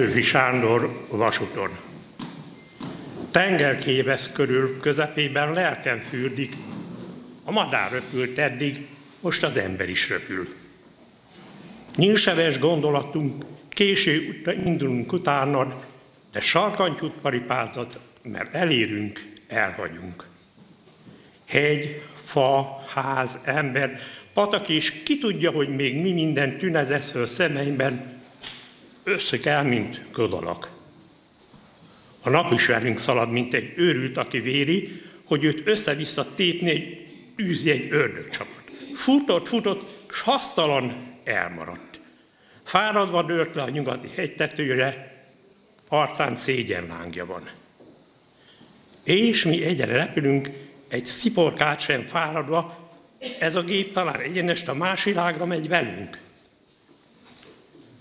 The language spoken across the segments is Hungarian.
Petőfi Sándor vasúton. Tengerkévesz körül közepében lelken fürdik, a madár röpült eddig, most az ember is röpül. Nyílseves gondolatunk, késő indulunk utánad, de sarkantyút paripázat, mert elérünk, elhagyunk. Hegy, fa, ház, ember, patak és ki tudja, hogy még mi minden tünedett föl szemeimben, összök el, mint ködalak. A nap is velünk szalad, mint egy őrült, aki véri, hogy őt össze-vissza tépni, egy, űzi egy ördögcsapat. Futott, futott, s hasztalan elmaradt. Fáradva dőlt le a nyugati hegytetőre, arcán szégyenlángja van. És mi egyre repülünk, egy sziporkát sem fáradva, ez a gép talán egyenest a más világra megy velünk.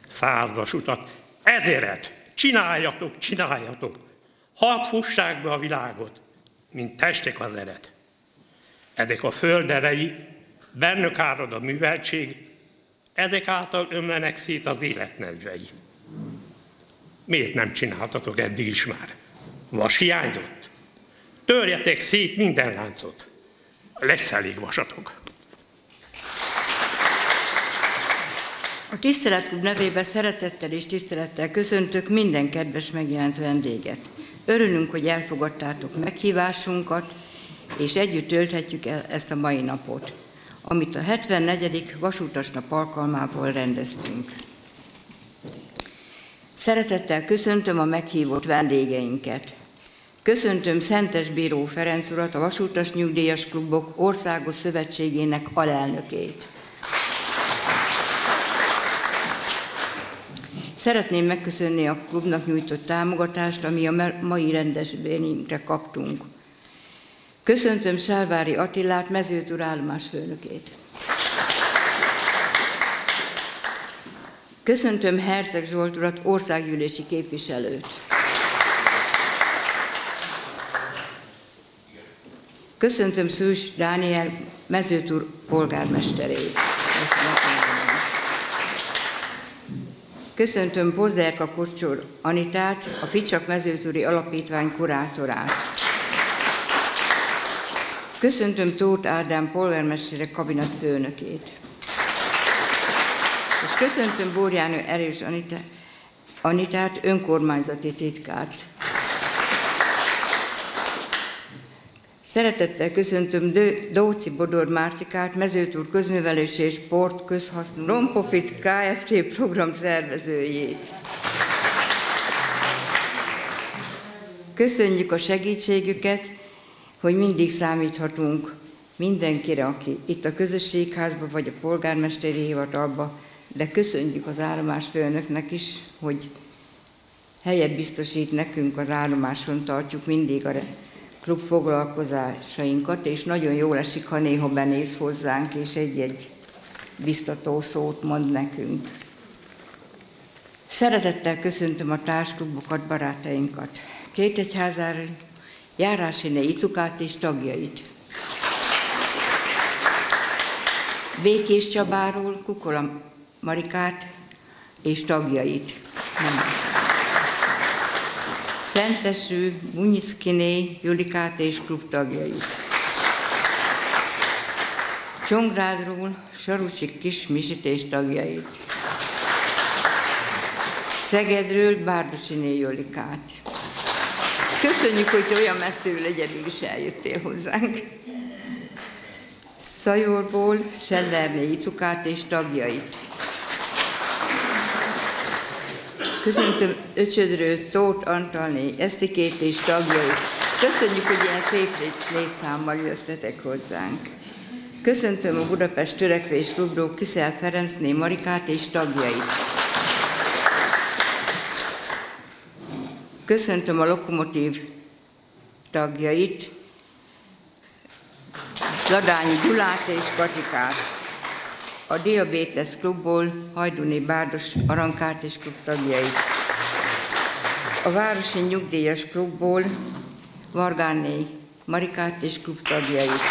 Százas utat, ezeret, csináljatok, csináljatok, hadd fussák be a világot, mint testek az eret. Ezek a földerei, bennük árad a műveltség, ezek által ömlenek szét az életnedvei. Miért nem csináltatok eddig is már? Vas hiányzott? Törjetek szét minden láncot. Lesz elég vasatok. A Tiszteletklub nevében szeretettel és tisztelettel köszöntök minden kedves megjelent vendéget. Örülünk, hogy elfogadtátok meghívásunkat, és együtt tölthetjük el ezt a mai napot, amit a 74. Vasutasnap alkalmából rendeztünk. Szeretettel köszöntöm a meghívott vendégeinket. Köszöntöm Szentes Bíró Ferenc urat, a Vasutas Nyugdíjas Klubok Országos Szövetségének alelnökét. Szeretném megköszönni a klubnak nyújtott támogatást, ami a mai rendezvényünkre kaptunk. Köszöntöm Sálvári Attilát, mezőtúr állomás főnökét. Köszöntöm Herceg Zsolt urat, országgyűlési képviselőt. Köszöntöm Szűs Dániel, mezőtúr polgármesterét. Köszöntöm Pozderka Kocsor Anitát, a Ficsak Mezőtúri Alapítvány kurátorát. Köszöntöm Tóth Ádám polgármesterek kabinet főnökét. És köszöntöm Bórjánő Erős Anitát, Anitát önkormányzati titkárt. Szeretettel köszöntöm Dóci Bodor Mártikát, Mezőtúr közművelés és sport közhasznú Romprofit Kft. program szervezőjét. Köszönjük a segítségüket, hogy mindig számíthatunk mindenkire, aki itt a közösségházban vagy a polgármesteri hivatalban, de köszönjük az állomásfőnöknek is, hogy helyet biztosít nekünk az állomáson, tartjuk mindig a klub foglalkozásainkat, és nagyon jól esik, ha néha benéz hozzánk, és egy-egy biztató szót mond nekünk. Szeretettel köszöntöm a társklubokat, barátainkat, két egyházára, Járásiné Icukát és tagjait. Békés Csabáról Kukola Marikát és tagjait. Nem. Szentesű, Munyickiné, Julikát és klubtagjait. Csongrádról Sarusi Kis Misit és tagjait. Szegedről Bárdosiné Julikát. Köszönjük, hogy olyan messziről egyedül is eljöttél hozzánk. Szajorból Sellerné Icukát és tagjait. Köszöntöm Öcsödről Tóth Antalné Esztikét és tagjait. Köszönjük, hogy ilyen szép létszámmal jöttetek hozzánk. Köszöntöm a Budapest Törekvés Klubról Kiszel Ferencné Marikát és tagjait. Köszöntöm a Lokomotív tagjait, Ladányi Gyulát és Katikát a Diabetes Klubból Hajduni Bárdos Arankát és klub tagjait. A Városi Nyugdíjas Klubból Vargáné Marikát és klub tagjait.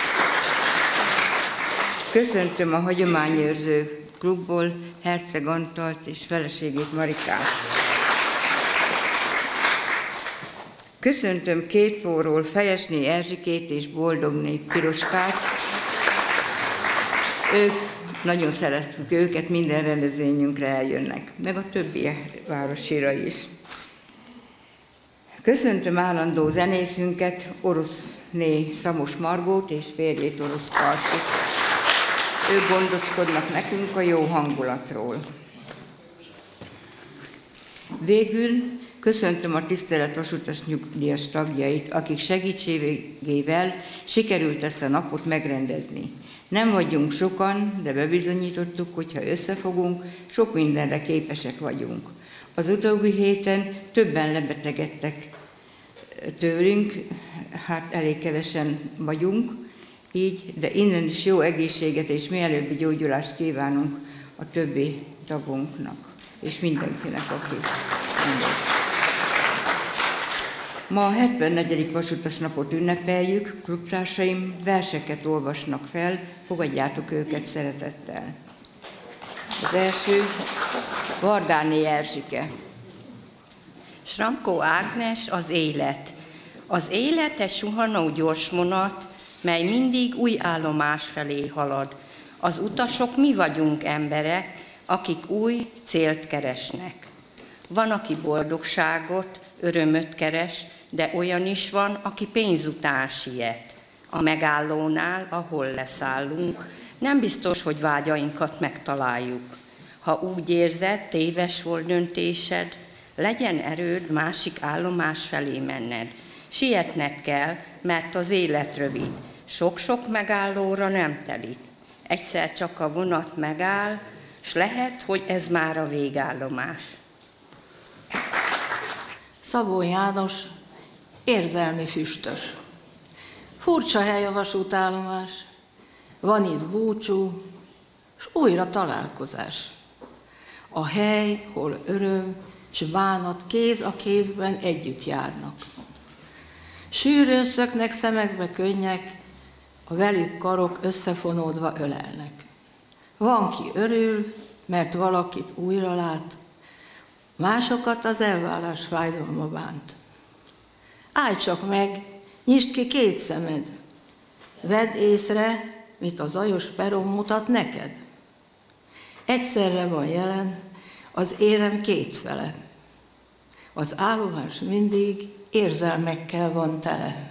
Köszöntöm a Hagyományőrző Klubból Herceg Antalt és feleségét Marikát. Köszöntöm két póról Fejesné Erzsikét és Boldogné Piroskát. Ők nagyon szeretjük őket, minden rendezvényünkre eljönnek, meg a többi városira is. Köszöntöm állandó zenészünket, oroszné Szamos Margót és férjét orosz Kartit. Ők gondoskodnak nekünk a jó hangulatról. Végül köszöntöm a tisztelet vasutas nyugdíjas tagjait, akik segítségével sikerült ezt a napot megrendezni. Nem vagyunk sokan, de bebizonyítottuk, hogy ha összefogunk, sok mindenre képesek vagyunk. Az utóbbi héten többen lebetegedtek tőlünk, hát elég kevesen vagyunk, így, de innen is jó egészséget és mielőbbi gyógyulást kívánunk a többi tagunknak, és mindenkinek, aki mondott. Ma a 74. vasutas napot ünnepeljük, klubtársaim verseket olvasnak fel, fogadjátok őket szeretettel. Az első Vardáné Erzsike. Sramkó Ágnes az élet. Az élet egy suhanó gyors vonat, mely mindig új állomás felé halad. Az utasok mi vagyunk emberek, akik új célt keresnek. Van, aki boldogságot, örömöt keres, de olyan is van, aki pénz után siet. A megállónál, ahol leszállunk, nem biztos, hogy vágyainkat megtaláljuk. Ha úgy érzed, téves volt döntésed, legyen erőd másik állomás felé menned. Sietned kell, mert az élet rövid. Sok-sok megállóra nem telik. Egyszer csak a vonat megáll, s lehet, hogy ez már a végállomás. Szabó János, érzelmi füstös. Furcsa hely a vasútállomás, van itt búcsú, és újra találkozás. A hely, hol öröm és bánat kéz a kézben együtt járnak. Sűrűn szöknek szemekbe könnyek, a velük karok összefonódva ölelnek. Van, ki örül, mert valakit újra lát, másokat az elvállás fájdalma bánt. Állj csak meg, nyisd ki két szemed, vedd észre, mit a zajos peron mutat neked. Egyszerre van jelen az érem két fele. Az állomás mindig érzelmekkel van tele.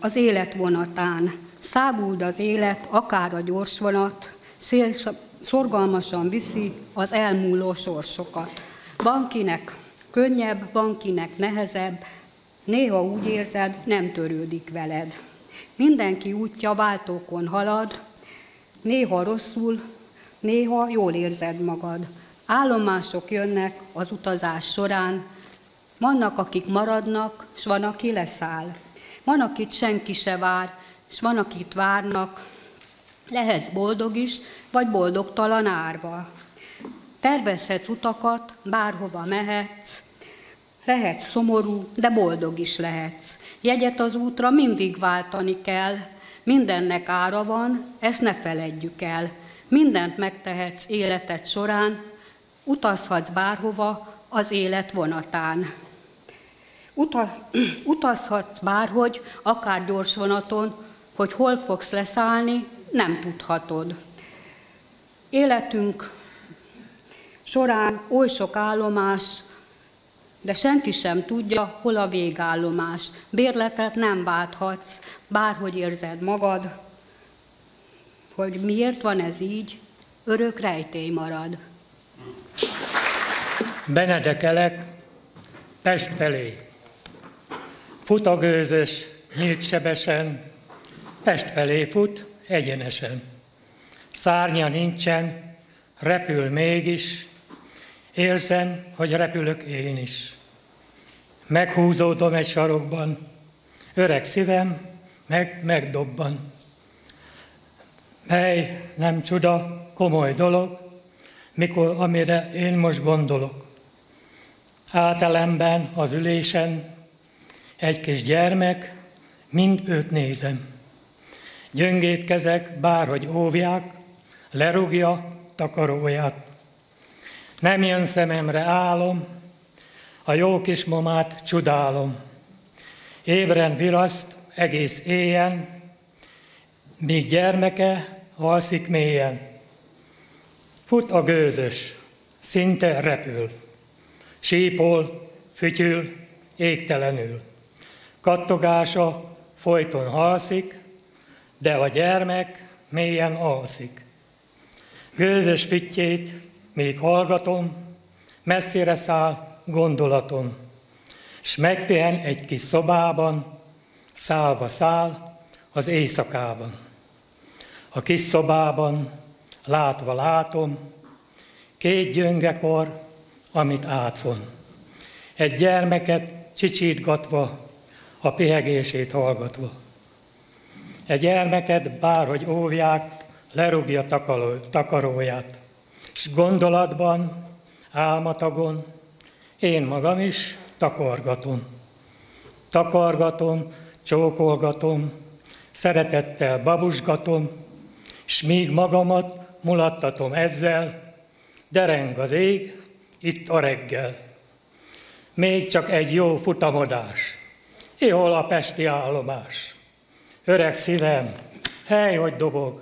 az élet vonatán. Száguld az élet, akár a gyors vonat, szél, szorgalmasan viszi az elmúló sorsokat. Van kinek könnyebb, van kinek nehezebb, néha úgy érzed, nem törődik veled. Mindenki útja váltókon halad, néha rosszul, néha jól érzed magad. Állomások jönnek az utazás során, vannak, akik maradnak, s van, aki leszáll. Van, akit senki se vár, és van, akit várnak. Lehetsz boldog is, vagy boldogtalan árva. Tervezhetsz utakat, bárhova mehetsz, lehetsz szomorú, de boldog is lehetsz. Jegyet az útra mindig váltani kell, mindennek ára van, ezt ne feledjük el. Mindent megtehetsz életed során, utazhatsz bárhova az élet vonatán. utazhatsz bárhogy, akár gyors vonaton, hogy hol fogsz leszállni, nem tudhatod. Életünk során oly sok állomás, de senki sem tudja, hol a végállomás. Bérletet nem válthatsz, bárhogy érzed magad, hogy miért van ez így, örök rejtély marad. Benedekelek Pest felé. Fut a gőzös, nyílt sebesen, Pest felé fut, egyenesen. Szárnya nincsen, repül mégis, érzem, hogy repülök én is. Meghúzódom egy sarokban, öreg szívem meg megdobban. Mely nem csuda, komoly dolog, mikor amire én most gondolok. Átelemben az ülésen egy kis gyermek, mind őt nézem. Gyöngét kezek bárhogy óvják, lerúgja takaróját. Nem jön szememre álom, a jó kis mamát csodálom. Ébren viraszt egész éjjel, míg gyermeke alszik mélyen. Fut a gőzös, szinte repül, sípol, fütyül, égtelenül. Kattogása folyton halszik, de a gyermek mélyen alszik. Gőzös fittyét még hallgatom, messzire száll gondolatom, s megpihen egy kis szobában, szálva száll az éjszakában. A kis szobában látva látom, két gyöngekor, amit átfon. Egy gyermeket csicsítgatva, a pihegését hallgatva. Egy gyermeket bárhogy óvják, lerúgja takaróját, és gondolatban, álmatagon én magam is takargatom. Takargatom, csókolgatom, szeretettel babusgatom, és míg magamat mulattatom ezzel, dereng az ég, itt a reggel. Még csak egy jó futamodás, ihol a pesti állomás. Öreg szívem, hely, hogy dobog,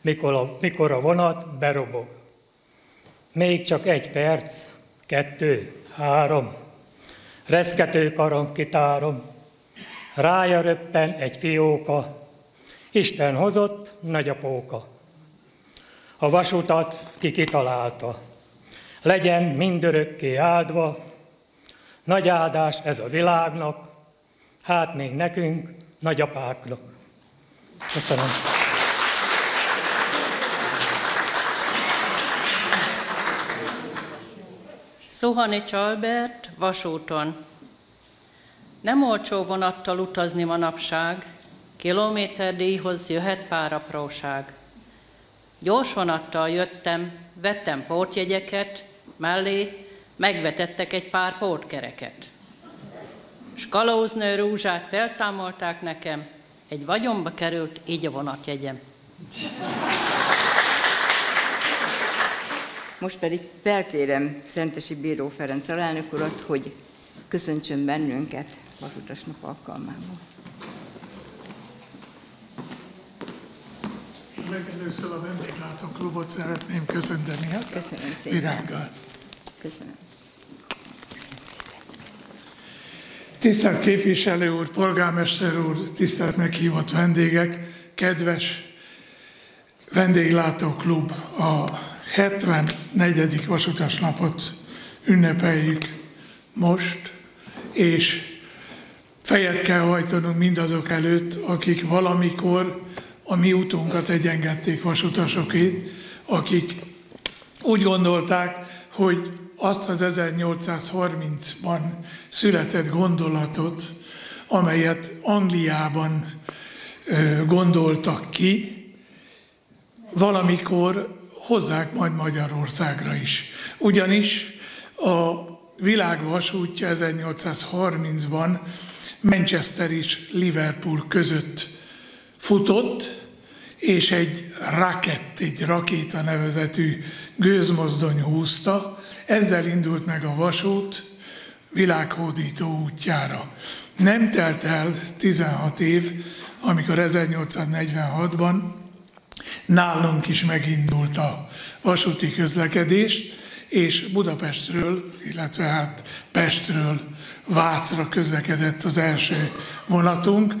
mikor a, mikor a vonat berobog. Még csak egy perc, kettő, három, reszkető karom kitárom, rája röppen egy fióka, Isten hozott nagyapóka. A vasutat ki kitalálta, legyen mindörökké áldva, nagy áldás ez a világnak, hát még nekünk, nagyapáknak. Köszönöm. Szuhani Csalbert vasúton. Nem olcsó vonattal utazni manapság, kilométerdíjhoz jöhet pár apróság. Gyors vonattal jöttem, vettem portjegyeket, mellé megvetettek egy pár portkereket. S kalóznő rúzsát felszámolták nekem, egy vagyonba került, így a vonatjegyem. Most pedig felkérem Szentesi Bíró Ferenc alelnök urat, hogy köszöntsön bennünket vasutasnap alkalmából. Legelőször a vendéglátóklubot szeretném köszönteni. Hát Köszönöm szépen. Virággal. Köszönöm. Tisztelt képviselő úr, polgármester úr, tisztelt meghívott vendégek, kedves vendéglátóklub, a 74. vasutasnapot ünnepeljük most, és fejet kell hajtanunk mindazok előtt, akik valamikor a mi utunkat egyengedték vasutasokét, akik úgy gondolták, hogy azt az 1830-ban született gondolatot, amelyet Angliában gondoltak ki, valamikor hozzák majd Magyarországra is. Ugyanis a világ vasútja 1830-ban Manchester és Liverpool között futott, és egy rakett, egy rakéta nevezetű gőzmozdony húzta, ezzel indult meg a vasút világhódító útjára. Nem telt el 16 év, amikor 1846-ban nálunk is megindult a vasúti közlekedés, és Budapestről, illetve hát Pestről Vácra közlekedett az első vonatunk,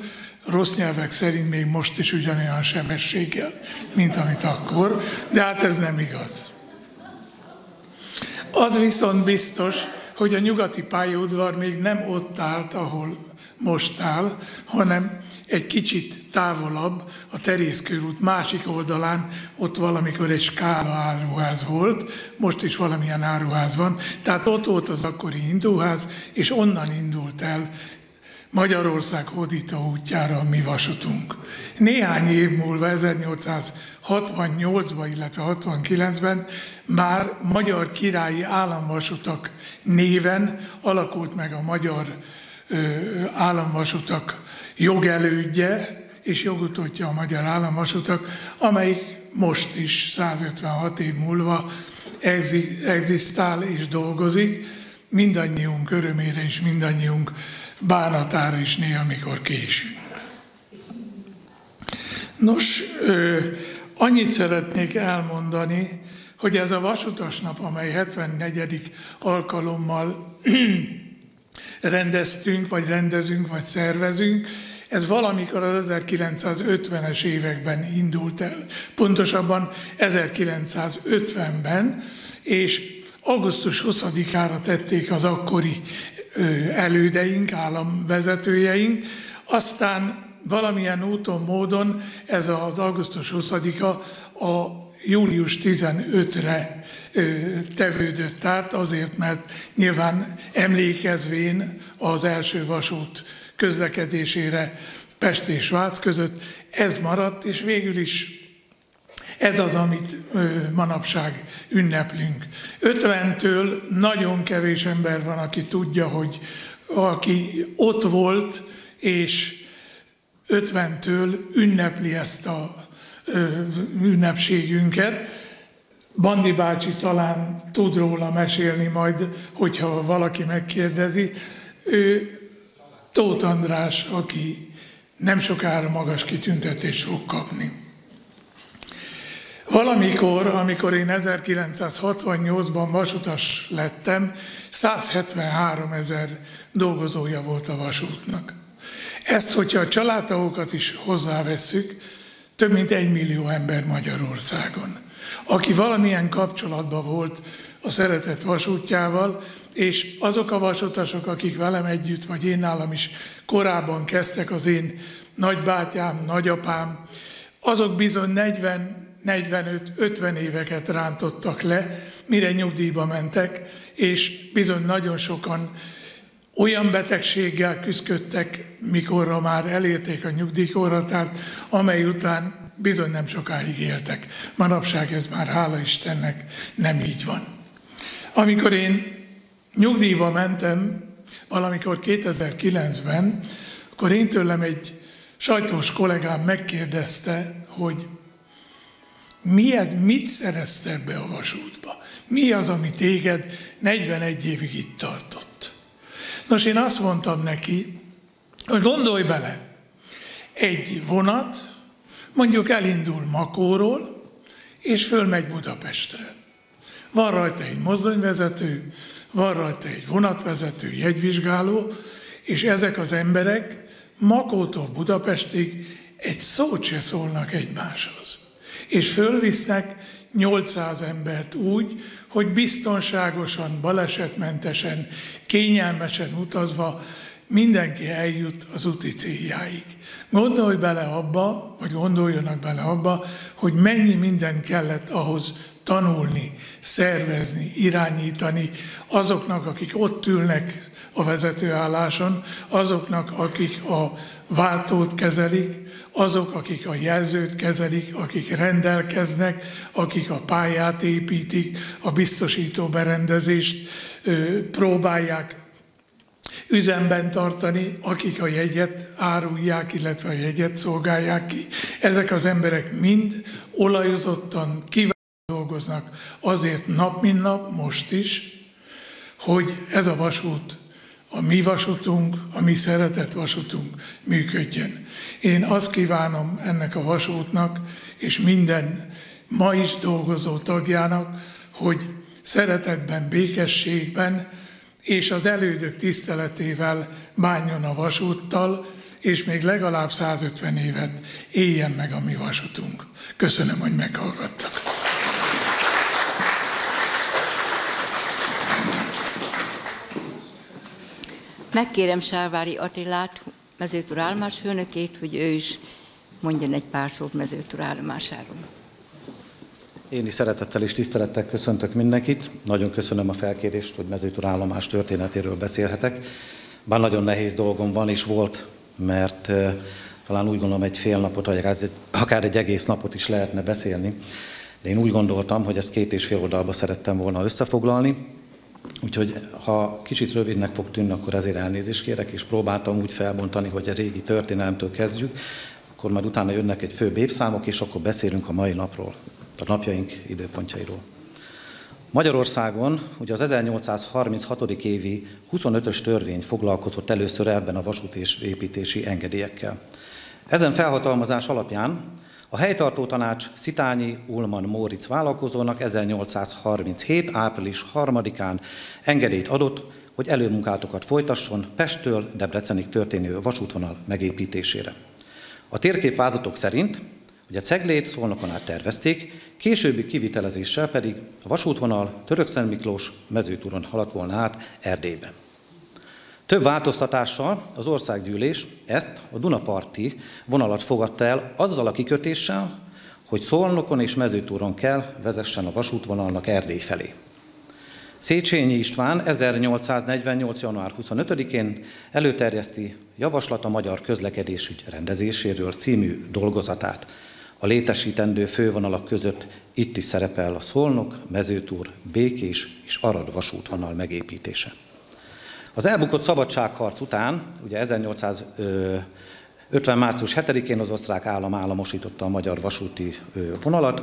rossz nyelvek szerint még most is ugyanolyan sebességgel, mint amit akkor, de hát ez nem igaz. Az viszont biztos, hogy a nyugati pályaudvar még nem ott állt, ahol most áll, hanem egy kicsit távolabb, a Terészkörút másik oldalán, ott valamikor egy skála áruház volt, most is valamilyen áruház van, tehát ott volt az akkori indóház, és onnan indult el Magyarország hódító útjára a mi vasutunk. Néhány év múlva, 1868-ban, illetve 69-ben már Magyar Királyi Államvasutak néven alakult meg a Magyar Államvasutak jogelődje és jogutódja a Magyar Államvasutak, amelyik most is 156 év múlva egzisztál és dolgozik, mindannyiunk örömére és mindannyiunk bánatára is néha, amikor késünk. Nos, annyit szeretnék elmondani, hogy ez a vasutas nap, amely 74. alkalommal rendeztünk, vagy rendezünk, vagy szervezünk, ez valamikor az 1950-es években indult el, pontosabban 1950-ben, és augusztus 20-ára tették az akkori elődeink, államvezetőjeink, aztán valamilyen úton, módon ez az augusztus 20-a a július 15-re tevődött át, azért, mert nyilván emlékezvén az első vasút közlekedésére Pest és Vác között, ez maradt, és végül is ez az, amit manapság ünneplünk. 50-től nagyon kevés ember van, aki tudja, hogy aki ott volt, és 50-től ünnepli ezt a ünnepségünket. Bandi bácsi talán tud róla mesélni majd, hogyha valaki megkérdezi. Ő Tóth András, aki nem sokára magas kitüntetést fog kapni. Valamikor, amikor én 1968-ban vasutas lettem, 173 ezer dolgozója volt a vasútnak. Ezt, hogyha a családtagokat is hozzáveszünk, több mint egy millió ember Magyarországon, aki valamilyen kapcsolatban volt a szeretett vasútjával, és azok a vasutasok, akik velem együtt, vagy én nálam is korábban kezdtek, az én nagybátyám, nagyapám, azok bizony 40, 45-50 éveket rántottak le, mire nyugdíjba mentek, és bizony nagyon sokan olyan betegséggel küzdöttek, mikorra már elérték a nyugdíjkorhatárt, amely után bizony nem sokáig éltek. Manapság ez már hála Istennek nem így van. Amikor én nyugdíjba mentem, valamikor 2009-ben, akkor én tőlem egy sajtós kollégám megkérdezte, hogy miért, mit szerezte ebbe a vasútba? Mi az, ami téged 41 évig itt tartott? Nos, én azt mondtam neki, hogy gondolj bele, egy vonat mondjuk elindul Makóról, és fölmegy Budapestre. Van rajta egy mozdonyvezető, van rajta egy vonatvezető, jegyvizsgáló, és ezek az emberek Makótól Budapestig egy szót se szólnak egymáshoz. És fölvisznek 800 embert úgy, hogy biztonságosan, balesetmentesen, kényelmesen utazva mindenki eljut az úti céljáig. Gondolj bele abba, vagy gondoljanak bele abba, hogy mennyi minden kellett ahhoz tanulni, szervezni, irányítani azoknak, akik ott ülnek a vezetőálláson, azoknak, akik a váltót kezelik, azok, akik a jelzőt kezelik, akik rendelkeznek, akik a pályát építik, a biztosító berendezést próbálják üzemben tartani, akik a jegyet árulják, illetve a jegyet szolgálják ki. Ezek az emberek mind olajozottan kívánják dolgoznak azért nap mint nap, most is, hogy ez a vasút, a mi vasútunk, a mi szeretett vasútunk működjön. Én azt kívánom ennek a vasútnak, és minden ma is dolgozó tagjának, hogy szeretetben, békességben és az elődök tiszteletével bánjon a vasúttal, és még legalább 150 évet éljen meg a mi vasútunk. Köszönöm, hogy meghallgattak. Megkérem Sárvári Attilát, mezőtúr állomás főnökét, hogy ő is mondjon egy pár szót mezőtúr állomásáról. Én is szeretettel és tisztelettel köszöntök mindenkit. Nagyon köszönöm a felkérést, hogy mezőtúr állomás történetéről beszélhetek. Bár nagyon nehéz dolgom van és volt, mert uh, talán úgy gondolom egy fél napot, vagy akár egy egész napot is lehetne beszélni. De én úgy gondoltam, hogy ezt két és fél oldalba szerettem volna összefoglalni, Úgyhogy ha kicsit rövidnek fog tűnni, akkor ezért elnézést kérek, és próbáltam úgy felbontani, hogy a régi történelemtől kezdjük, akkor majd utána jönnek egy fő bépszámok, és akkor beszélünk a mai napról, a napjaink időpontjairól. Magyarországon ugye az 1836. évi 25-ös törvény foglalkozott először ebben a vasúti és építési engedélyekkel. Ezen felhatalmazás alapján a helytartó tanács Szitányi Ulman Móricz vállalkozónak 1837. április 3-án engedélyt adott, hogy előmunkátokat folytasson Pesttől Debrecenig történő vasútvonal megépítésére. A térképvázatok szerint, hogy a ceglét Szolnokon át tervezték, későbbi kivitelezéssel pedig a vasútvonal Törökszent Miklós mezőtúron haladt volna át Erdélybe. Több változtatással az országgyűlés ezt a Dunaparti vonalat fogadta el azzal a kikötéssel, hogy Szolnokon és Mezőtúron kell vezessen a vasútvonalnak Erdély felé. Széchenyi István 1848. január 25-én előterjeszti javaslat a magyar közlekedésügy rendezéséről című dolgozatát. A létesítendő fővonalak között itt is szerepel a Szolnok, Mezőtúr, Békés és Arad vasútvonal megépítése. Az elbukott szabadságharc után, ugye 1850. március 7-én az osztrák állam államosította a magyar vasúti vonalat,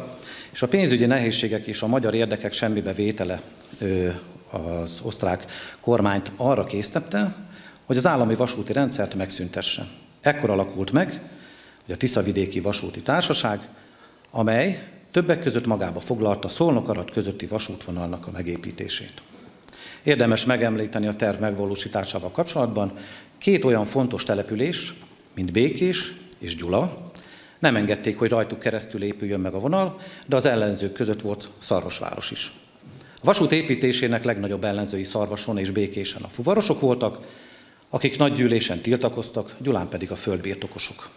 és a pénzügyi nehézségek és a magyar érdekek semmibe vétele az osztrák kormányt arra késztette, hogy az állami vasúti rendszert megszüntesse. Ekkor alakult meg, hogy a Tiszavidéki Vasúti Társaság, amely többek között magába foglalta Szolnok-Arad közötti vasútvonalnak a megépítését. Érdemes megemlíteni a terv megvalósításával kapcsolatban két olyan fontos település, mint Békés és Gyula, nem engedték, hogy rajtuk keresztül épüljön meg a vonal, de az ellenzők között volt Szarvasváros is. A vasút építésének legnagyobb ellenzői Szarvason és Békésen a fuvarosok voltak, akik nagy gyűlésen tiltakoztak, Gyulán pedig a földbirtokosok.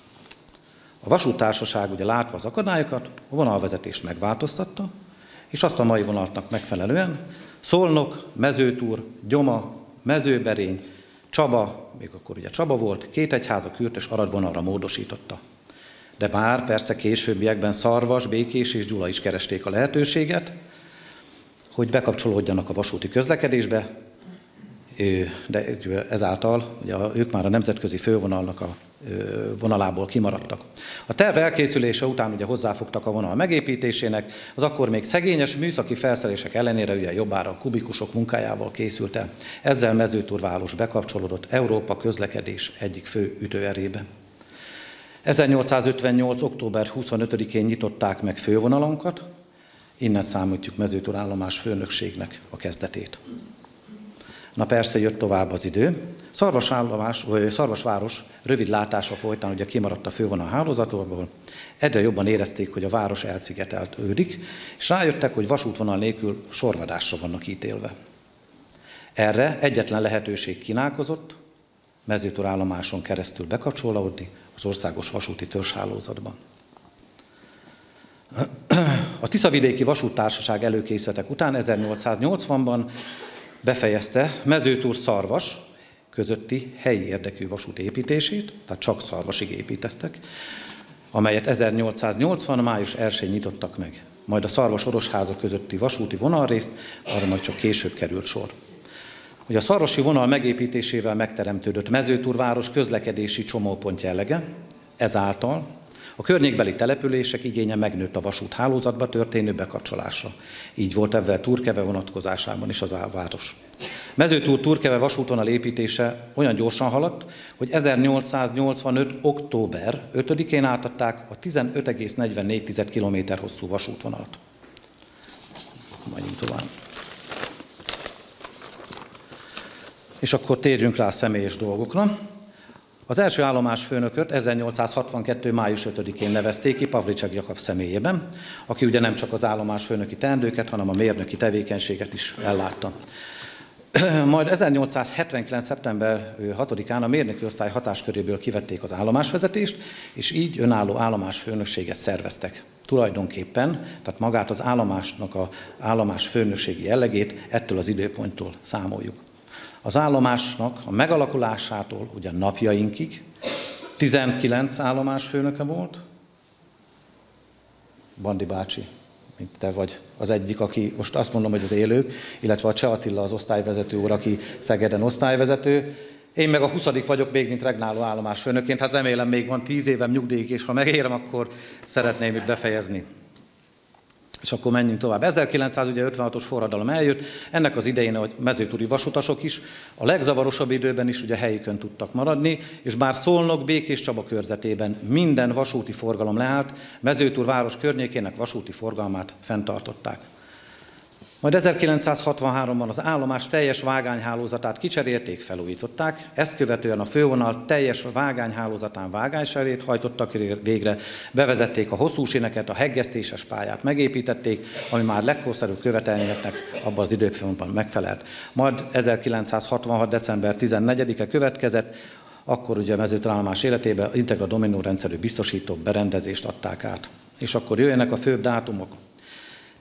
A vasútársaság ugye látva az akadályokat, a vonalvezetést megváltoztatta, és azt a mai vonalnak megfelelően Szolnok, Mezőtúr, Gyoma, Mezőberény, Csaba, még akkor ugye Csaba volt, két egyháza Kürt és Arad vonalra módosította. De bár persze későbbiekben Szarvas, Békés és Gyula is keresték a lehetőséget, hogy bekapcsolódjanak a vasúti közlekedésbe, de ezáltal ugye ők már a nemzetközi fővonalnak a vonalából kimaradtak. A terv elkészülése után ugye hozzáfogtak a vonal megépítésének, az akkor még szegényes műszaki felszerelések ellenére ugye jobbára a kubikusok munkájával készült el. Ezzel mezőturválos bekapcsolódott Európa közlekedés egyik fő ütőerébe. 1858. október 25-én nyitották meg fővonalunkat, innen számítjuk mezőturállomás főnökségnek a kezdetét. Na persze jött tovább az idő. Szarvasállomás, vagy Szarvasváros rövid látása folytán ugye kimaradt a fővonal hálózatból, egyre jobban érezték, hogy a város elszigeteltődik, és rájöttek, hogy vasútvonal nélkül sorvadásra vannak ítélve. Erre egyetlen lehetőség kínálkozott, mezőturállomáson keresztül bekapcsolódni az országos vasúti törzshálózatban. A Tiszavidéki Vasúttársaság előkészületek után 1880-ban befejezte Mezőtúr Szarvas közötti helyi érdekű vasút építését, tehát csak Szarvasig építettek, amelyet 1880. május 1 nyitottak meg. Majd a Szarvas Orosháza közötti vasúti vonalrészt arra majd csak később került sor. Hogy a szarvasi vonal megépítésével megteremtődött mezőtúrváros közlekedési csomópont jellege, ezáltal a környékbeli települések igénye megnőtt a vasút hálózatba történő bekapcsolása. Így volt ebben Turkeve vonatkozásában is az város. Mezőtúr Turkeve vasútvonal építése olyan gyorsan haladt, hogy 1885. október 5-én átadták a 15,44 km hosszú vasútvonalat. Menjünk tovább. És akkor térjünk rá a személyes dolgokra. Az első állomásfőnököt 1862. május 5-én nevezték ki Pavlicek Jakab személyében, aki ugye nem csak az állomásfőnöki teendőket, hanem a mérnöki tevékenységet is ellátta. Majd 1879. szeptember 6-án a mérnöki osztály hatásköréből kivették az állomásvezetést, és így önálló állomásfőnökséget szerveztek. Tulajdonképpen, tehát magát az állomásnak a állomás főnökségi jellegét ettől az időponttól számoljuk. Az állomásnak a megalakulásától ugye napjainkig 19 állomás főnöke volt. Bandi bácsi, mint te vagy az egyik, aki most azt mondom, hogy az élők, illetve a Cseh Attila az osztályvezető úr, aki Szegeden osztályvezető, Én meg a 20. vagyok még, mint regnáló állomás főnökként, hát remélem még van 10 évem nyugdíjig, és ha megérem, akkor szeretném itt befejezni. És akkor menjünk tovább. 1956-os forradalom eljött, ennek az idején a mezőtúri vasutasok is a legzavarosabb időben is ugye helyükön tudtak maradni, és bár Szolnok, Békés Csaba körzetében minden vasúti forgalom leállt, Mezőtúr város környékének vasúti forgalmát fenntartották. Majd 1963-ban az állomás teljes vágányhálózatát kicserélték, felújították, ezt követően a fővonal teljes vágányhálózatán vágányserét hajtottak végre, bevezették a hosszú sineket, a heggesztéses pályát megépítették, ami már legkorszerűbb követelményeknek abban az időpontban megfelelt. Majd 1966. december 14-e következett, akkor ugye a mezőtállomás életébe Integra Dominó rendszerű biztosító berendezést adták át. És akkor jöjjenek a főbb dátumok.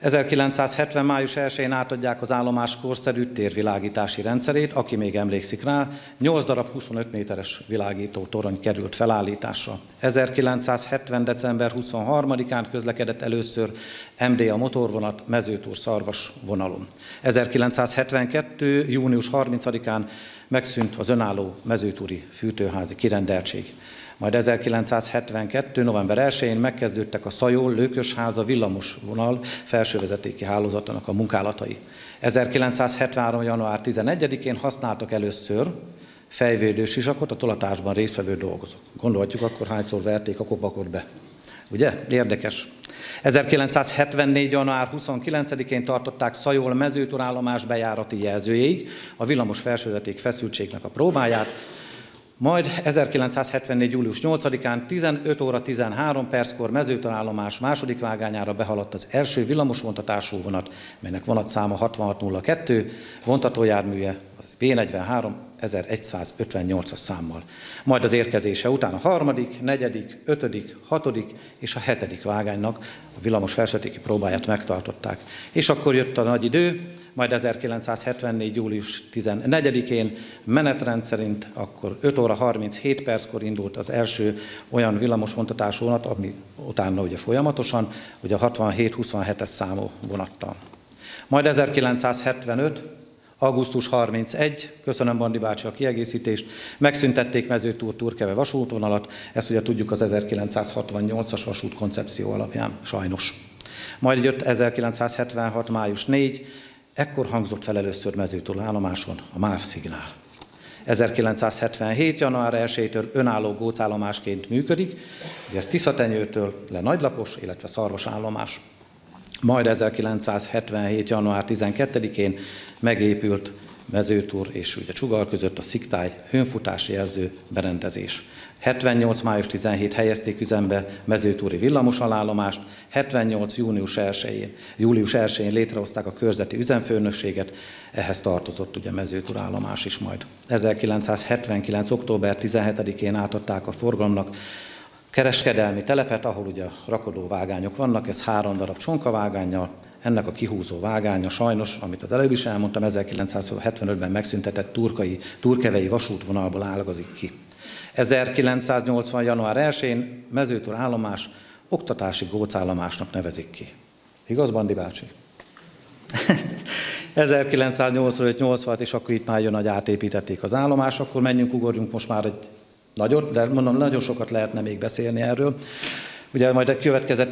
1970. május 1-én átadják az állomás korszerű térvilágítási rendszerét, aki még emlékszik rá, 8 darab 25 méteres világító torony került felállításra. 1970. december 23-án közlekedett először MDA motorvonat mezőtúr szarvas vonalon. 1972. június 30-án megszűnt az önálló mezőtúri fűtőházi kirendeltség. Majd 1972. november 1-én megkezdődtek a Szajól Lőkösháza villamos vonal felsővezetéki hálózatának a munkálatai. 1973. január 11-én használtak először fejvédő sisakot a tolatásban résztvevő dolgozók. Gondolhatjuk akkor hányszor verték a kopakot be. Ugye? Érdekes. 1974. január 29-én tartották Szajól mezőturállomás bejárati jelzőjéig a villamos felsővezeték feszültségnek a próbáját, majd 1974. július 8-án 15 óra 13 perckor mezőtanállomás második vágányára behaladt az első villamosvontatású vonat, melynek vonatszáma 6602, vontatójárműje az V43 1158-as számmal. Majd az érkezése után a harmadik, negyedik, ötödik, hatodik és a hetedik vágánynak a villamos felsőtéki próbáját megtartották. És akkor jött a nagy idő, majd 1974. július 14-én menetrend szerint akkor 5 óra 37 perckor indult az első olyan villamosvontatású vonat, ami utána ugye folyamatosan, ugye a 67-27-es számú vonattal. Majd 1975. Augusztus 31, köszönöm Bandi bácsi a kiegészítést, megszüntették Mezőtúr Turkeve vasútvonalat, ezt ugye tudjuk az 1968-as vasút koncepció alapján, sajnos. Majd jött 1976. május 4, Ekkor hangzott fel először mezőtől állomáson a MÁV szignál. 1977. január 1-től önálló gócállomásként működik, ugye ez Tiszatenyőtől le Nagylapos, illetve Szarvas állomás. Majd 1977. január 12-én megépült Mezőtúr és ugye Csugar között a sziktály hőnfutási jelző berendezés. 78. május 17 helyezték üzembe mezőtúri villamosalállomást, 78. június 1 július 1-én létrehozták a körzeti üzemfőnökséget, ehhez tartozott ugye mezőtúr állomás is majd. 1979. október 17-én átadták a forgalomnak kereskedelmi telepet, ahol ugye rakodó vágányok vannak, ez három darab csonkavágányjal, ennek a kihúzó vágánya sajnos, amit az előbb is elmondtam, 1975-ben megszüntetett turkai, turkevei vasútvonalból ágazik ki. 1980. január 1-én mezőtúr állomás oktatási gócállomásnak nevezik ki. Igaz, Bandi bácsi? 1985-86, és akkor itt már jön, hogy átépítették az állomás, akkor menjünk, ugorjunk most már egy nagyot, de mondom, nagyon sokat lehetne még beszélni erről. Ugye majd következett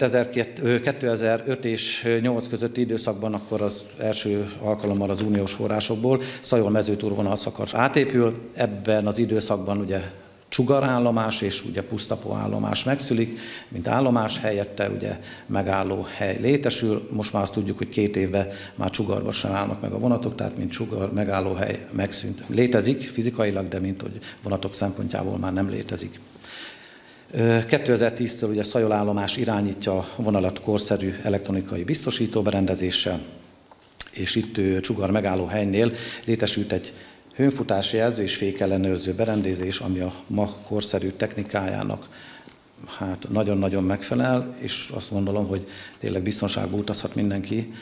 2005 és 8 közötti időszakban akkor az első alkalommal az uniós forrásokból Szajol mezőtúrvonal szakasz átépül. Ebben az időszakban ugye csugarállomás és ugye pusztapó állomás megszülik, mint állomás helyette ugye megálló hely létesül. Most már azt tudjuk, hogy két évben már csugarba sem állnak meg a vonatok, tehát mint csugar megálló hely megszűnt. Létezik fizikailag, de mint hogy vonatok szempontjából már nem létezik. 2010-től ugye Szajol állomás irányítja a vonalat korszerű elektronikai biztosítóberendezéssel, és itt Csugar megálló helynél létesült egy hőnfutási jelző és fékellenőrző berendezés, ami a ma korszerű technikájának hát nagyon-nagyon megfelel, és azt gondolom, hogy tényleg biztonságban utazhat mindenki,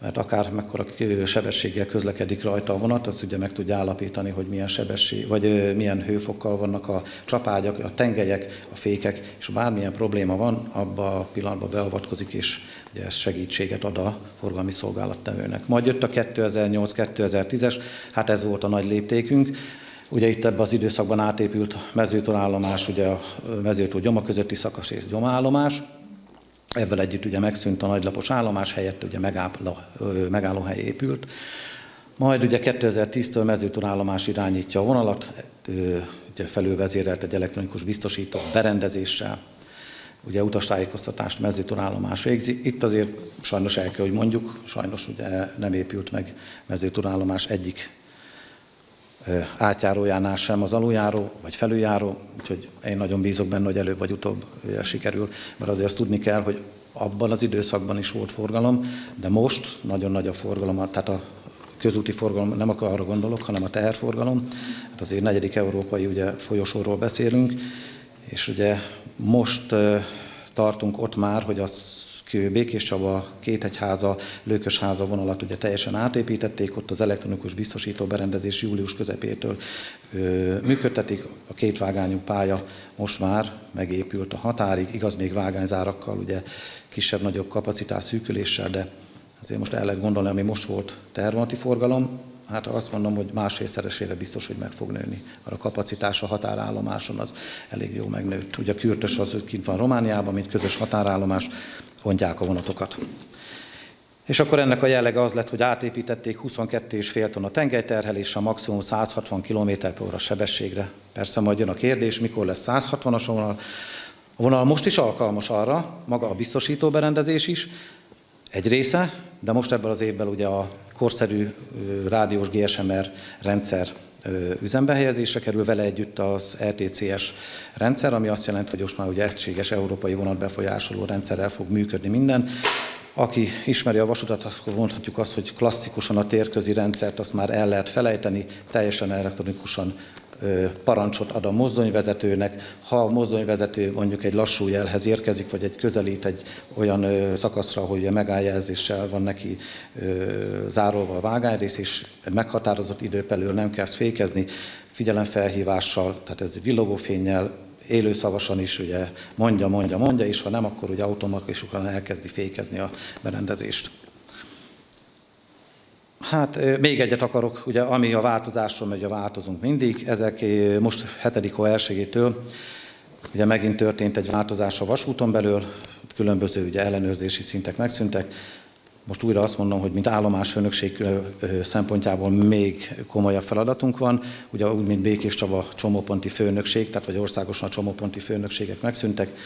mert akár mekkora sebességgel közlekedik rajta a vonat, azt ugye meg tudja állapítani, hogy milyen sebesség, vagy milyen hőfokkal vannak a csapágyak, a tengelyek, a fékek, és bármilyen probléma van, abba a pillanatban beavatkozik, és ugye ez segítséget ad a forgalmi szolgálattevőnek. Majd jött a 2008-2010-es, hát ez volt a nagy léptékünk, Ugye itt ebben az időszakban átépült mezőtorállomás, ugye a mezőtól gyoma közötti szakasz és gyomállomás. Ebben együtt ugye megszűnt a nagylapos állomás, helyett ugye megálló, megállóhely épült. Majd ugye 2010-től mezőtorállomás irányítja a vonalat, ugye felülvezérelt egy elektronikus biztosító berendezéssel, ugye utastájékoztatást mezőtorállomás végzi. Itt azért sajnos el kell, hogy mondjuk, sajnos ugye nem épült meg mezőtorállomás egyik átjárójánál sem az aluljáró vagy felüljáró, úgyhogy én nagyon bízok benne, hogy előbb vagy utóbb sikerül, mert azért azt tudni kell, hogy abban az időszakban is volt forgalom, de most nagyon nagy a forgalom, tehát a közúti forgalom, nem arra gondolok, hanem a teherforgalom. Hát azért negyedik európai ugye, folyosóról beszélünk, és ugye most tartunk ott már, hogy az Békés Csaba, Kétegyháza, Lőkösháza vonalat ugye teljesen átépítették, ott az elektronikus biztosító berendezés július közepétől működtetik, a két vágányú pálya most már megépült a határig, igaz még vágányzárakkal, ugye kisebb-nagyobb kapacitás szűküléssel, de azért most el lehet gondolni, ami most volt tervonati forgalom, hát azt mondom, hogy másfélszeresére biztos, hogy meg fog nőni. A kapacitás a határállomáson az elég jó megnőtt. Ugye a Kürtös az kint van Romániában, mint közös határállomás, hontják a vonatokat. És akkor ennek a jellege az lett, hogy átépítették 22,5 tonna tengelyterheléssel, maximum 160 km h sebességre. Persze majd jön a kérdés, mikor lesz 160-as vonal. A vonal most is alkalmas arra, maga a biztosító berendezés is, egy része, de most ebben az évben ugye a korszerű rádiós GSMR rendszer üzembe helyezésre kerül vele együtt az RTCS rendszer, ami azt jelenti, hogy most már ugye egységes európai vonatbefolyásoló rendszerrel fog működni minden. Aki ismeri a vasutat, akkor mondhatjuk azt, hogy klasszikusan a térközi rendszert azt már el lehet felejteni, teljesen elektronikusan parancsot ad a mozdonyvezetőnek. Ha a mozdonyvezető mondjuk egy lassú jelhez érkezik, vagy egy közelít egy olyan szakaszra, hogy a megálljelzéssel van neki zárolva a vágányrész, és meghatározott időpelül nem kell fékezni, figyelemfelhívással, tehát ez villogófénnyel, élőszavasan is ugye mondja, mondja, mondja, és ha nem, akkor ugye automatikusan elkezdi fékezni a berendezést. Hát még egyet akarok, ugye, ami a változásról megy, a változunk mindig. Ezek most 7. hó elsőjétől ugye megint történt egy változás a vasúton belül, különböző ugye, ellenőrzési szintek megszűntek. Most újra azt mondom, hogy mint állomásfőnökség szempontjából még komolyabb feladatunk van. Ugye úgy, mint Békés Csaba csomóponti főnökség, tehát vagy országosan a csomóponti főnökségek megszűntek,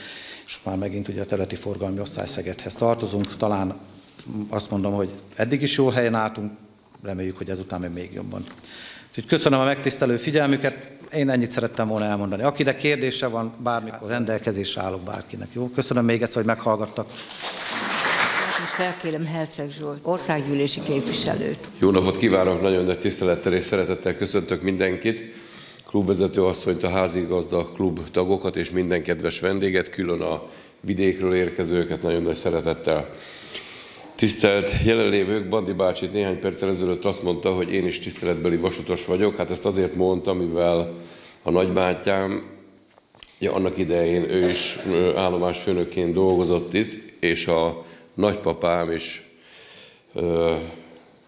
és már megint ugye a területi forgalmi osztály Szegedhez tartozunk. Talán azt mondom, hogy eddig is jó helyen álltunk, reméljük, hogy ezután még jobban. Úgyhogy köszönöm a megtisztelő figyelmüket, én ennyit szerettem volna elmondani. Akinek kérdése van, bármikor rendelkezésre állok bárkinek. Jó? Köszönöm még egyszer, hogy meghallgattak. Most felkérem Herceg Zsolt, országgyűlési képviselőt. Jó napot kívánok, nagyon nagy tisztelettel és szeretettel köszöntök mindenkit. Klubvezető asszonyt, a házigazda klub tagokat és minden kedves vendéget, külön a vidékről érkezőket nagyon nagy szeretettel Tisztelt jelenlévők, Bandi bácsi néhány perccel ezelőtt azt mondta, hogy én is tiszteletbeli vasutas vagyok. Hát ezt azért mondtam, mivel a nagybátyám, ja, annak idején ő is állomásfőnökként dolgozott itt, és a nagypapám is ö,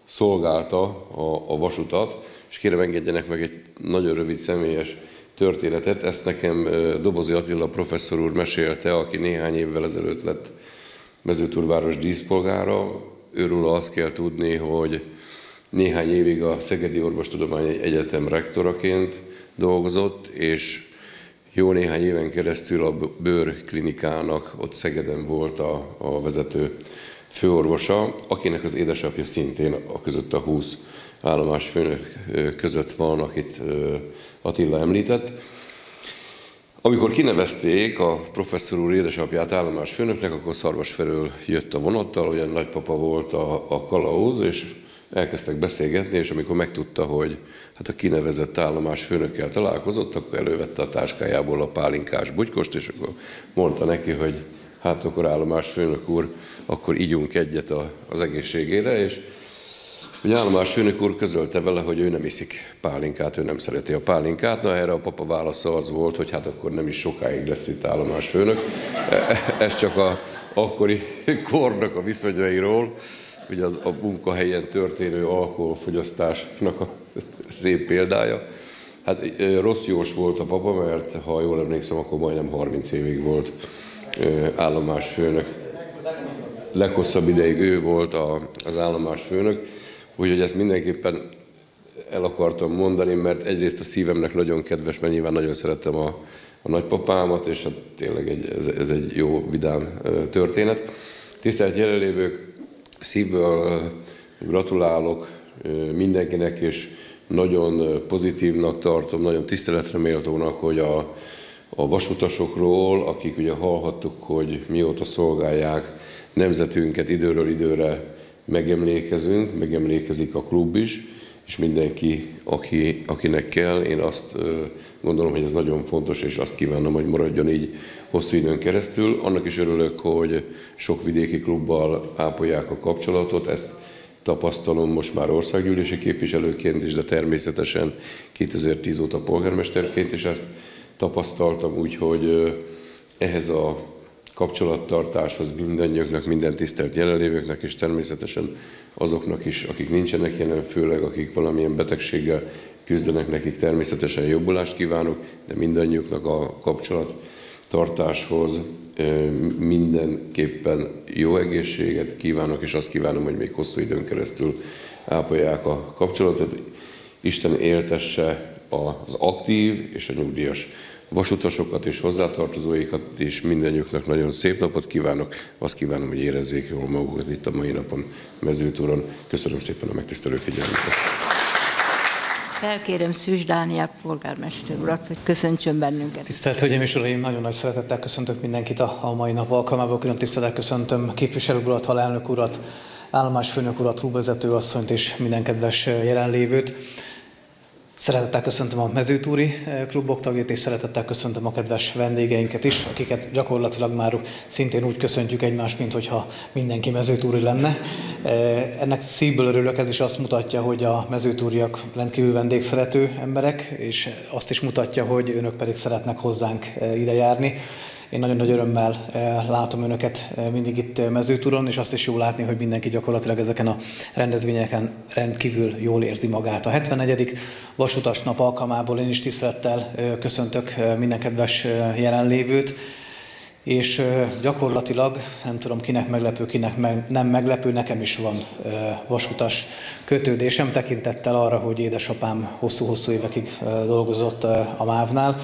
szolgálta a, a vasutat, és kérem engedjenek meg egy nagyon rövid személyes történetet. Ezt nekem Dobozi Attila professzor úr mesélte, aki néhány évvel ezelőtt lett mezőturváros díszpolgára. Őről azt kell tudni, hogy néhány évig a Szegedi Orvostudományi Egyetem rektoraként dolgozott, és jó néhány éven keresztül a bőrklinikának ott Szegeden volt a, a vezető főorvosa, akinek az édesapja szintén a között a 20 állomás főnök között van, akit Attila említett. Amikor kinevezték a professzor úr édesapját állomás főnöknek, akkor Szarvas felől jött a vonattal, olyan nagypapa volt a, a kalauz, és elkezdtek beszélgetni, és amikor megtudta, hogy hát a kinevezett állomás főnökkel találkozott, akkor elővette a táskájából a pálinkás bugykost, és akkor mondta neki, hogy hát akkor állomás főnök úr, akkor ígyunk egyet az egészségére, és hogy állomás főnök úr közölte vele, hogy ő nem iszik pálinkát, ő nem szereti a pálinkát. Na erre a papa válasza az volt, hogy hát akkor nem is sokáig lesz itt állomás főnök. Ez csak a akkori kornak a viszonyairól, ugye az a munkahelyen történő alkoholfogyasztásnak a szép példája. Hát rossz jós volt a papa, mert ha jól emlékszem, akkor majdnem 30 évig volt állomásfőnök. Leghosszabb ideig ő volt az állomásfőnök, úgyhogy ezt mindenképpen el akartam mondani, mert egyrészt a szívemnek nagyon kedves, mert nyilván nagyon szerettem a, a nagypapámat, és hát tényleg egy, ez, ez egy jó, vidám történet. Tisztelt jelenlévők, szívből gratulálok mindenkinek, és nagyon pozitívnak tartom, nagyon tiszteletre méltónak, hogy a, a vasutasokról, akik ugye hallhattuk, hogy mióta szolgálják nemzetünket időről időre megemlékezünk, megemlékezik a klub is, és mindenki, aki, akinek kell, én azt gondolom, hogy ez nagyon fontos, és azt kívánom, hogy maradjon így hosszú időn keresztül. Annak is örülök, hogy sok vidéki klubbal ápolják a kapcsolatot, ezt tapasztalom most már országgyűlési képviselőként is, de természetesen 2010 óta polgármesterként is ezt tapasztaltam, úgyhogy ehhez a kapcsolattartáshoz mindannyiaknak, minden tisztelt jelenlévőknek, és természetesen azoknak is, akik nincsenek jelen, főleg akik valamilyen betegséggel küzdenek, nekik természetesen jobbulást kívánok, de mindannyiuknak a kapcsolattartáshoz mindenképpen jó egészséget kívánok, és azt kívánom, hogy még hosszú időn keresztül ápolják a kapcsolatot. Isten éltesse az aktív és a nyugdíjas vasutasokat és hozzátartozóikat is mindannyiuknak nagyon szép napot kívánok. Azt kívánom, hogy érezzék jól magukat itt a mai napon mezőtúron. Köszönöm szépen a megtisztelő figyelmüket. Felkérem Szűs Dániel polgármester urat, hogy köszöntsön bennünket. Tisztelt Hölgyeim és Uraim, nagyon nagy szeretettel köszöntök mindenkit a, a mai nap alkalmából. Külön tisztelettel köszöntöm képviselő urat, halálnök urat, állomásfőnök urat, klubvezető asszonyt és minden kedves jelenlévőt. Szeretettel köszöntöm a mezőtúri eh, klubok tagjait, és szeretettel köszöntöm a kedves vendégeinket is, akiket gyakorlatilag már szintén úgy köszöntjük egymást, mint hogyha mindenki mezőtúri lenne. Eh, ennek szívből örülök, ez is azt mutatja, hogy a mezőtúriak rendkívül vendégszerető emberek, és azt is mutatja, hogy önök pedig szeretnek hozzánk eh, ide járni. Én nagyon nagy örömmel eh, látom önöket eh, mindig itt eh, mezőtúron, és azt is jó látni, hogy mindenki gyakorlatilag ezeken a rendezvényeken rendkívül jól érzi magát. A 74. Vasutas nap alkalmából én is tisztelettel köszöntök minden kedves jelenlévőt, és gyakorlatilag, nem tudom kinek meglepő, kinek nem meglepő, nekem is van vasutas kötődésem tekintettel arra, hogy édesapám hosszú-hosszú évekig dolgozott a MÁV-nál,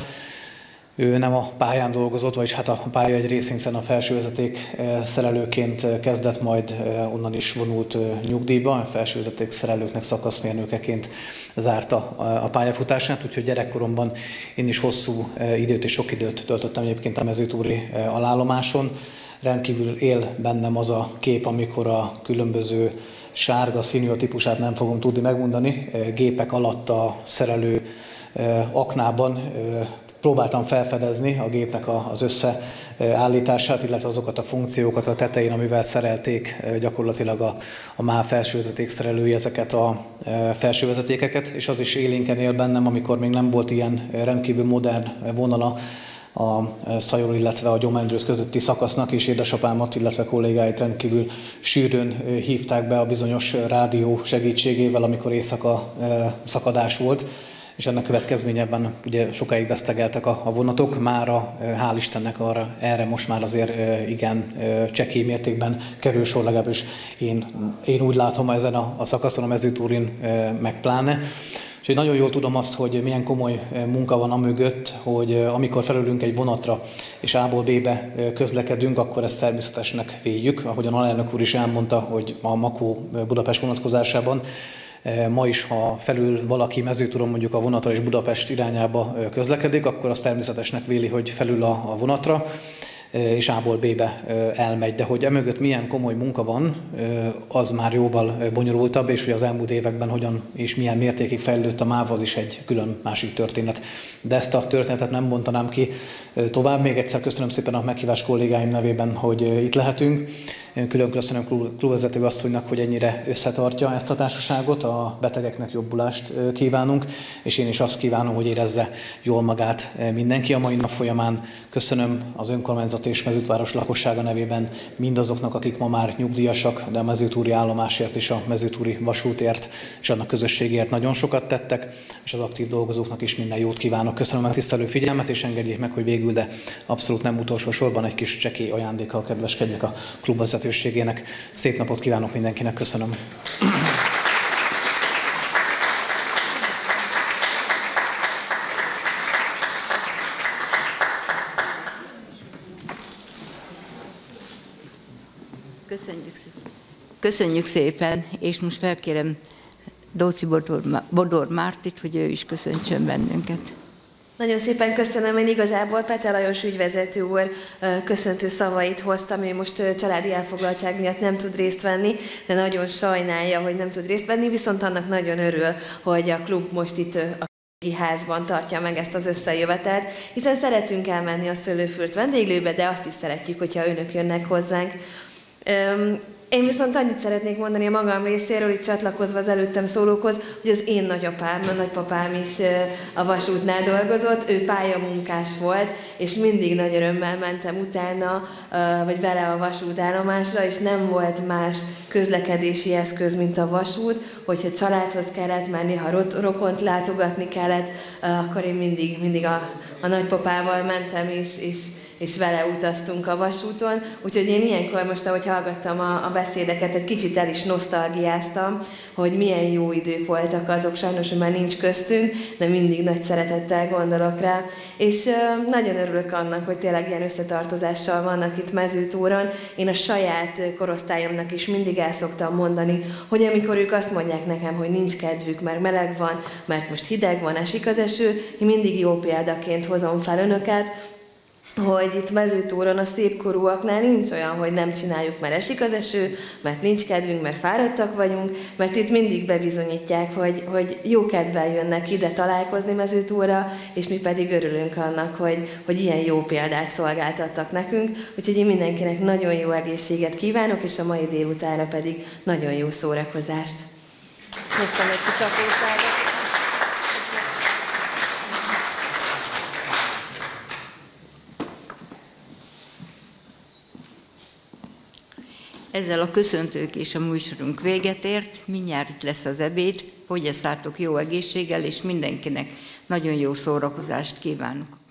ő nem a pályán dolgozott, vagyis hát a pálya egy részén a felsővezeték eh, szerelőként eh, kezdett, majd eh, onnan is vonult nyugdíjba, a felsővezeték szerelőknek szakaszmérnökeként zárta a pályafutását, úgyhogy gyerekkoromban én is hosszú időt és sok időt töltöttem egyébként a mezőtúri alállomáson. Rendkívül él bennem az a kép, amikor a különböző sárga színű a típusát nem fogom tudni megmondani, gépek alatt a szerelő aknában próbáltam felfedezni a gépnek az összeállítását, illetve azokat a funkciókat a tetején, amivel szerelték gyakorlatilag a, a MÁ felsővezeték szerelői ezeket a felsővezetékeket, és az is élénken él bennem, amikor még nem volt ilyen rendkívül modern vonala a Szajor, illetve a Gyomendrőt közötti szakasznak, és édesapámat, illetve kollégáit rendkívül sűrűn hívták be a bizonyos rádió segítségével, amikor éjszaka szakadás volt és ennek következményében ugye sokáig vesztegeltek a, a vonatok, mára hál' Istennek arra, erre most már azért igen csekély mértékben kerül sor, legalábbis én, én úgy látom ezen a, a szakaszon, a mezőtúrin meg pláne. Úgyhogy nagyon jól tudom azt, hogy milyen komoly munka van mögött, hogy amikor felülünk egy vonatra, és A-ból B-be közlekedünk, akkor ezt természetesnek véljük. Ahogyan alelnök úr is elmondta, hogy a Makó Budapest vonatkozásában ma is, ha felül valaki mezőtúron mondjuk a vonatra és Budapest irányába közlekedik, akkor az természetesnek véli, hogy felül a vonatra. eh, és A-ból B-be elmegy. De hogy emögött milyen komoly munka van, az már jóval bonyolultabb, és hogy az elmúlt években hogyan és milyen mértékig fejlődött a MÁV, az is egy külön másik történet. De ezt a történetet nem bontanám ki tovább. Még egyszer köszönöm szépen a meghívás kollégáim nevében, hogy itt lehetünk Én külön köszönöm klubvezető asszonynak, hogy ennyire összetartja ezt a társaságot, a betegeknek jobbulást kívánunk, és én is azt kívánom, hogy érezze jól magát mindenki a mai nap folyamán. Köszönöm az önkormányzat és mezőtváros lakossága nevében mindazoknak, akik ma már nyugdíjasak, de a mezőtúri állomásért és a mezőtúri vasútért és annak közösségért nagyon sokat tettek, és az aktív dolgozóknak is minden jót kívánok. Köszönöm a tisztelő figyelmet, és engedjék meg, hogy végül, de abszolút nem utolsó sorban egy kis csekély ajándékkal kedveskedjek a klubvezetőségének. Szép napot kívánok mindenkinek, köszönöm. Köszönjük szépen. Köszönjük szépen, és most felkérem Dóci Bodor, Bodor Mártit, hogy ő is köszöntsön bennünket. Nagyon szépen köszönöm, én igazából Pete Lajos ügyvezető úr köszöntő szavait hoztam, ő most családi elfoglaltság miatt nem tud részt venni, de nagyon sajnálja, hogy nem tud részt venni, viszont annak nagyon örül, hogy a klub most itt a házban tartja meg ezt az összejövetelt, hiszen szeretünk elmenni a szőlőfürt vendéglőbe, de azt is szeretjük, hogyha önök jönnek hozzánk. Én viszont annyit szeretnék mondani a magam részéről, itt csatlakozva az előttem szólókhoz, hogy az én nagyapám, a nagypapám is a vasútnál dolgozott, ő pályamunkás volt, és mindig nagy örömmel mentem utána, vagy vele a vasútállomásra, és nem volt más közlekedési eszköz, mint a vasút, hogyha családhoz kellett menni, ha rokont látogatni kellett, akkor én mindig, mindig a, a nagypapával mentem, és, és és vele utaztunk a vasúton, úgyhogy én ilyenkor most, ahogy hallgattam a, a beszédeket, egy kicsit el is nosztalgiáztam, hogy milyen jó idők voltak azok, sajnos, hogy már nincs köztünk, de mindig nagy szeretettel gondolok rá. És uh, nagyon örülök annak, hogy tényleg ilyen összetartozással vannak itt mezőtúron. Én a saját korosztályomnak is mindig el szoktam mondani, hogy amikor ők azt mondják nekem, hogy nincs kedvük, mert meleg van, mert most hideg van, esik az eső, én mindig jó példaként hozom fel önöket, hogy itt mezőtúron a szépkorúaknál nincs olyan, hogy nem csináljuk, mert esik az eső, mert nincs kedvünk, mert fáradtak vagyunk, mert itt mindig bebizonyítják, hogy, hogy jó kedvel jönnek ide találkozni mezőtúra, és mi pedig örülünk annak, hogy, hogy ilyen jó példát szolgáltattak nekünk. Úgyhogy én mindenkinek nagyon jó egészséget kívánok, és a mai délutára pedig nagyon jó szórakozást. Köszönöm egy Ezzel a köszöntők és a műsorunk véget ért, mindjárt itt lesz az ebéd, fogyaszátok jó egészséggel, és mindenkinek nagyon jó szórakozást kívánok.